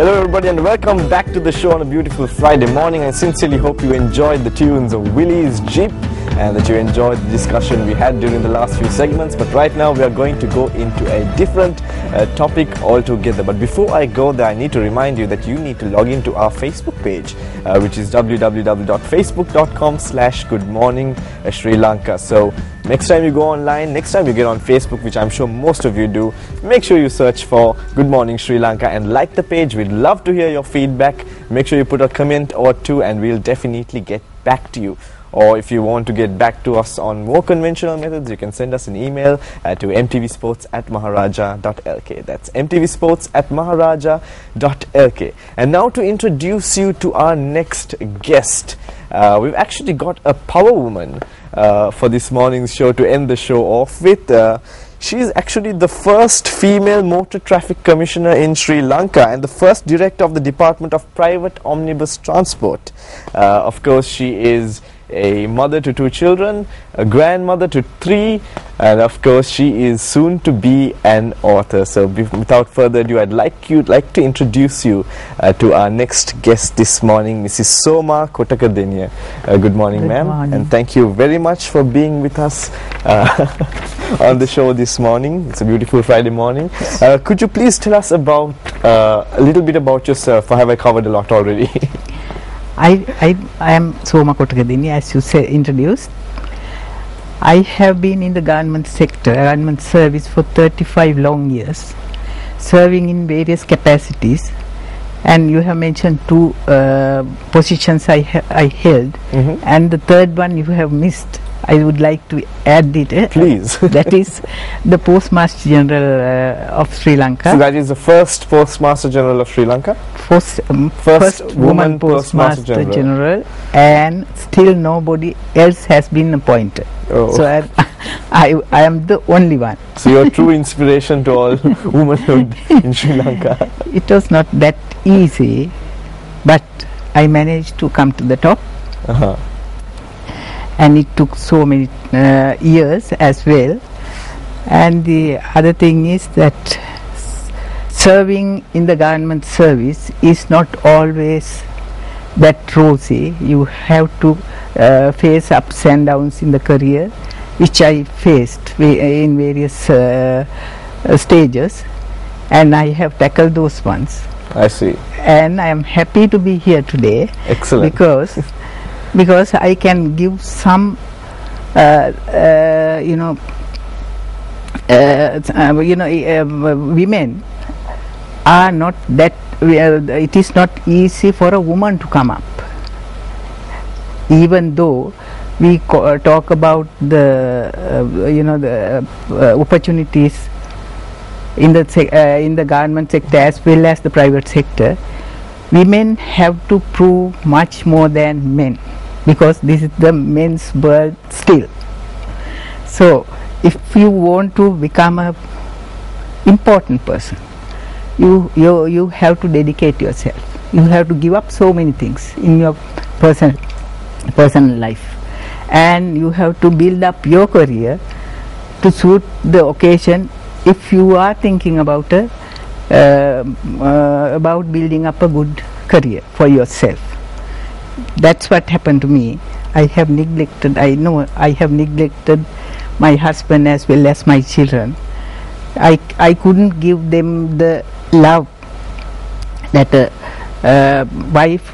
Hello, everybody, and welcome back to the show on a beautiful Friday morning. I sincerely hope you enjoyed the tunes of Willie's Jeep and that you enjoyed the discussion we had during the last few segments. But right now, we are going to go into a different uh, topic altogether. But before I go there, I need to remind you that you need to log into our Facebook page, uh, which is www.facebook.com slash good morning uh, Sri Lanka. So next time you go online, next time you get on Facebook, which I'm sure most of you do, make sure you search for Good Morning Sri Lanka and like the page. We'd love to hear your feedback. Make sure you put a comment or two, and we'll definitely get back to you. Or if you want to get back to us on more conventional methods, you can send us an email uh, to mtvsports at maharaja.lk. That's mtvsports at maharaja.lk. And now to introduce you to our next guest. Uh, we've actually got a power woman uh, for this morning's show to end the show off with. Uh, she is actually the first female motor traffic commissioner in Sri Lanka and the first director of the Department of Private Omnibus Transport. Uh, of course, she is a mother to two children, a grandmother to three, and of course, she is soon to be an author. So, be- without further ado, I'd like you like to introduce you uh, to our next guest this morning, Mrs. Soma Kotakadeniya. Uh, good morning, ma'am, and thank you very much for being with us uh, on the show this morning. It's a beautiful Friday morning. Uh, could you please tell us about uh, a little bit about yourself, or have I covered a lot already? I, I, I am Soma Kotakadeniya, as you say, introduced. I have been in the government sector, government service for 35 long years, serving in various capacities. And you have mentioned two uh, positions I, ha- I held, Mhm. and the third one you have missed. I would like to add it. uh, Please. that is the Postmaster General uh, of Sri Lanka. So that is the first Postmaster General of Sri Lanka. first, um, First first, woman Postmaster postmaster General. general. and still nobody else has been appointed. Oh. So I, I, I am the only one. So you're true inspiration to all womanhood in Sri Lanka. It was not that easy, but I managed to come to the top, Uh-huh. And it took so many uh, years as well. And the other thing is that serving in the government service is not always that rosy. You have to uh, face ups and downs in the career, which I faced in various uh, uh, stages, and I have tackled those ones. I see. And I am happy to be here today Excellent. because because I can give some uh, uh, you know uh, you know women are not that it is not easy for a woman to come up. Even though we talk about the uh, you know the uh, opportunities in the uh, in the government sector as well as the private sector women have to prove much more than men because this is the men's world still. So if you want to become a important person you you you have to dedicate yourself. You have to give up so many things in your person personal life. And you have to build up your career to suit the occasion. If you are thinking about a uh, uh, about building up a good career for yourself that's what happened to me i have neglected i know i have neglected my husband as well as my children i i couldn't give them the love that a uh, wife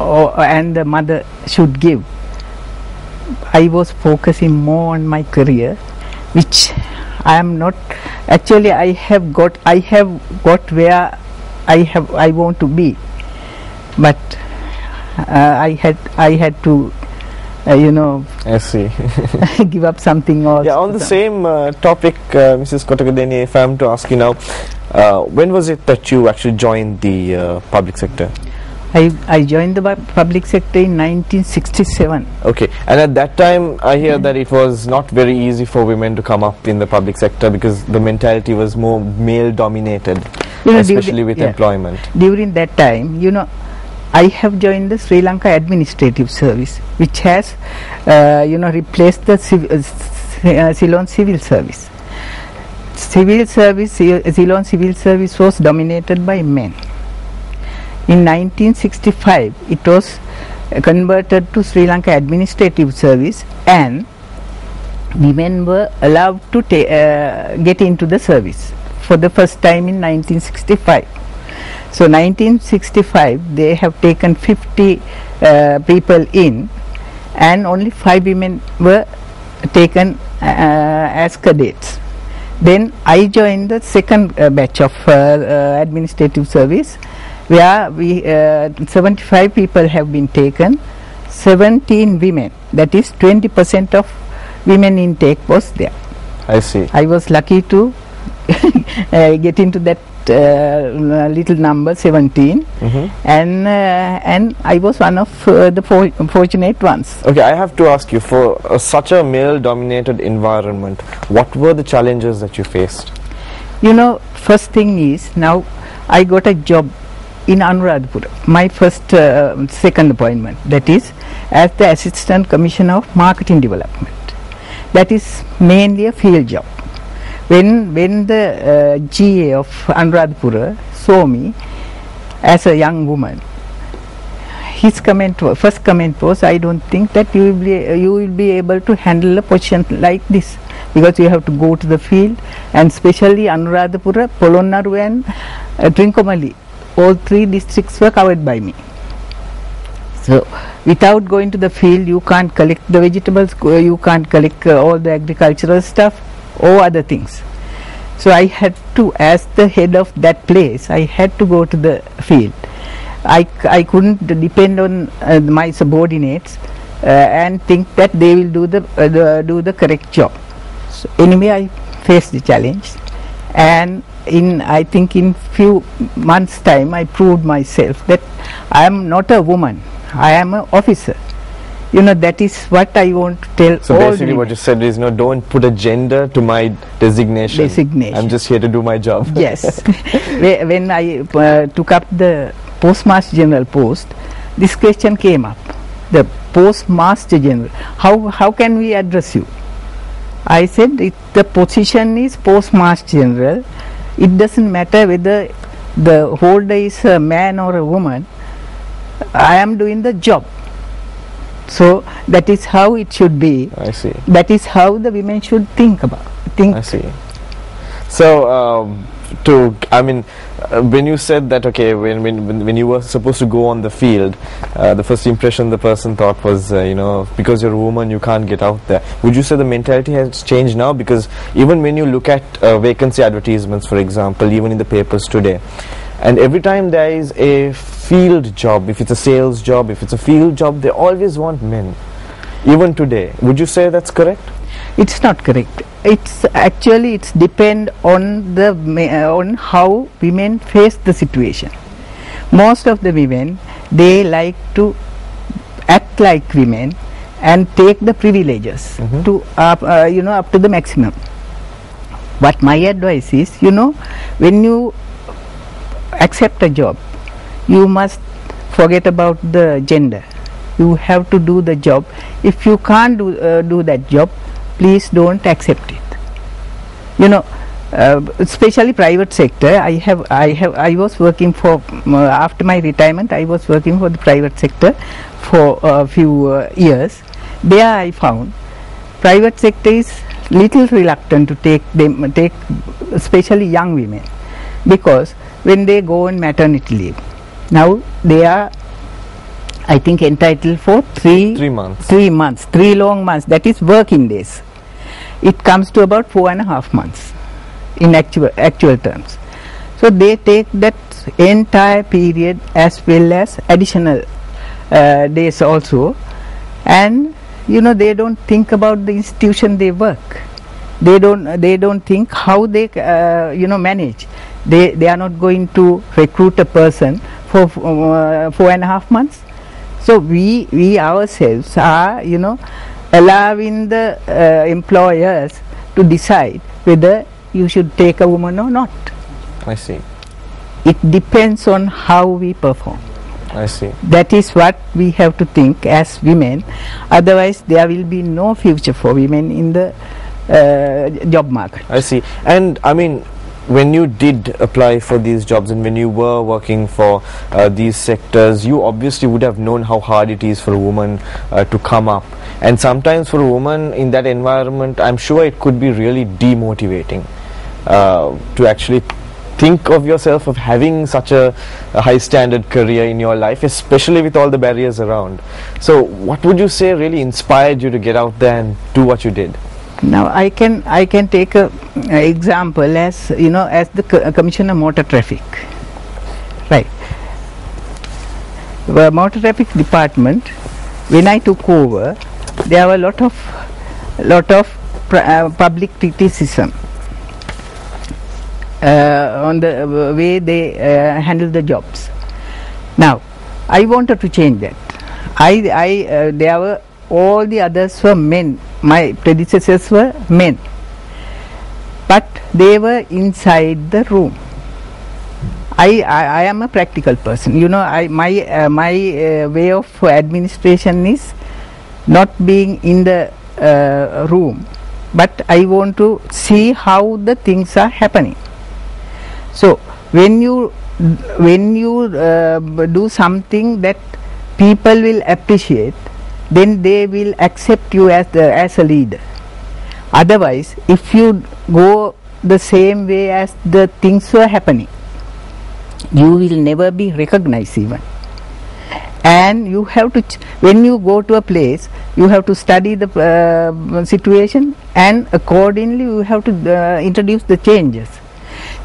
or, and the mother should give I was focusing more on my career, which I am not. Actually, I have got. I have got where I have. I want to be, but uh, I had. I had to, uh, you know, I see. give up something or. yeah, on the same uh, topic, uh, Mrs. Kotakadeniya, if I'm to ask you now, uh, when was it that you actually joined the uh, public sector? I I joined the public sector in 1967. Okay, and at that time, I hear that it was not very easy for women to come up in the public sector because the mentality was more male dominated, You know, especially with yeah. employment. during that time, you know, I have joined the Sri Lanka Administrative Service, which has, uh, you know, replaced the civ- uh, uh, Ceylon Civil Service. Civil service, Ceylon Civil Service was dominated by men. In 1965, it was converted to Sri Lanka Administrative Service and women were allowed to uh, get into the service for the first time in 1965. So 1965 they have taken 50 uh, people in and only 5 women were taken uh, as cadets. Then I joined the second uh, batch of uh, uh, administrative service where we uh, 75 people have been taken 17 women that is 20% of women intake was there I see. i was lucky to uh, get into that uh, little number 17 Mhm. and uh, and i was one of uh, the for- fortunate ones. Okay, I have to ask you for uh, such a male dominated environment, what were the challenges that you faced? you know first thing is now i got a job in anuradhapura my first uh, second appointment. That is as the assistant commissioner of marketing development. That is mainly a field job when when the uh, ga of anuradhapura saw me as a young woman his comment first comment was i don't think that you will be you will be able to handle a position like this because you have to go to the field and especially anuradhapura polonnaruwa and uh, trincomalee all three districts were covered by me. So without going to the field you can't collect the vegetables you can't collect uh, all the agricultural stuff or other things. So i had to as the head of that place i had to go to the field. I, I couldn't depend on uh, my subordinates uh, and think that they will do the, uh, the do the correct job. So anyway i faced the challenge. And in i think in few months time i proved myself that i am not a woman. I am an officer you know that is what i want to tell So all basically, women. what you said is, no, don't put a gender to my designation. Designation. I'm just here to do my job. yes when i uh, took up the postmaster general post this question came up the postmaster general how how can we address you i said if the position is postmaster general it doesn't matter whether the holder is a man or a woman i am doing the job so that is how it should be I see. that is how the women should think about think I see. So, um, to I mean, uh, when you said that, okay, when when when you were supposed to go on the field, uh, the first impression the person thought was, uh, you know, because you're a woman, you can't get out there. Would you say the mentality has changed now? Because even when you look at uh, vacancy advertisements, for example, even in the papers today, and every time there is a field job, if it's a sales job, if it's a field job, they always want men. Even today, would you say that's correct? it's not correct it's actually it's depend on the uh, on how women face the situation most of the women they like to act like women and take the privileges Mhm. to up uh, you know up to the maximum but my advice is you know when you accept a job you must forget about the gender. You have to do the job. If you can't do uh, do that job please don't accept it. You know uh, especially private sector i have i have i was working for um, uh, after my retirement i was working for the private sector for a few uh, years. There i found private sector is little reluctant to take them take especially young women because when they go on maternity leave. Now they are i think entitled for three Three months. three months three long months. That is working days. It comes to about four and a half months in actual actual terms. So they take that entire period as well as additional uh, days also. And you know they don't think about the institution they work. They don't they don't think how they uh, you know manage they they are not going to recruit a person for uh, four and a half months so we we ourselves are you know allowing the uh, employers to decide whether you should take a woman or not I see. it depends on how we perform I see. that is what we have to think as women otherwise there will be no future for women in the uh, job market I see. And I mean, when you did apply for these jobs and when you were working for uh, these sectors, you obviously would have known how hard it is for a woman uh, to come up. And sometimes for a woman in that environment, I'm sure it could be really demotivating uh, to actually think of yourself of having such a, a, high standard career in your life especially with all the barriers around so what would you say really inspired you to get out there and do what you did now I can I can take a, a example as you know as the co commissioner motor traffic, right? The motor traffic department, when I took over, there were a lot of lot of uh, public criticism uh, on the uh, way they uh, handle the jobs. Now, I wanted to change that. I, I uh, there were all the others were men. My predecessors were men. But they were inside the room. I, I, I am a practical person. You know I my uh, my uh, way of administration is not being in the uh, room. But I want to see how the things are happening. So when you when you uh, do something that people will appreciate then they will accept you as the as a leader. Otherwise if you go the same way as the things were happening you will never be recognized even. And you have to when you go to a place you have to study the uh, situation and accordingly you have to uh, introduce the changes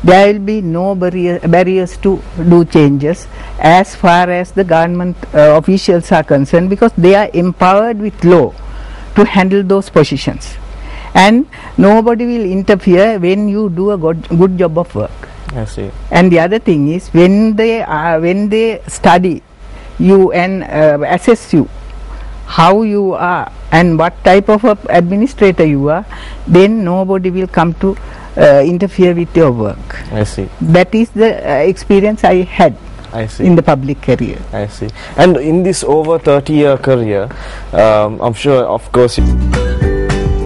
there will be no barrier, barriers to do changes as far as the government uh, officials are concerned because they are empowered with law to handle those positions. And nobody will interfere when you do a good, good job of work. I see. And the other thing is when they are when they study you and uh, assess you how you are and what type of a administrator you are then nobody will come to uh, interfere with your work. I see. That is the uh, experience I had. I see. In the public career. I see. And in this over 30 year career, um, I'm sure, of course.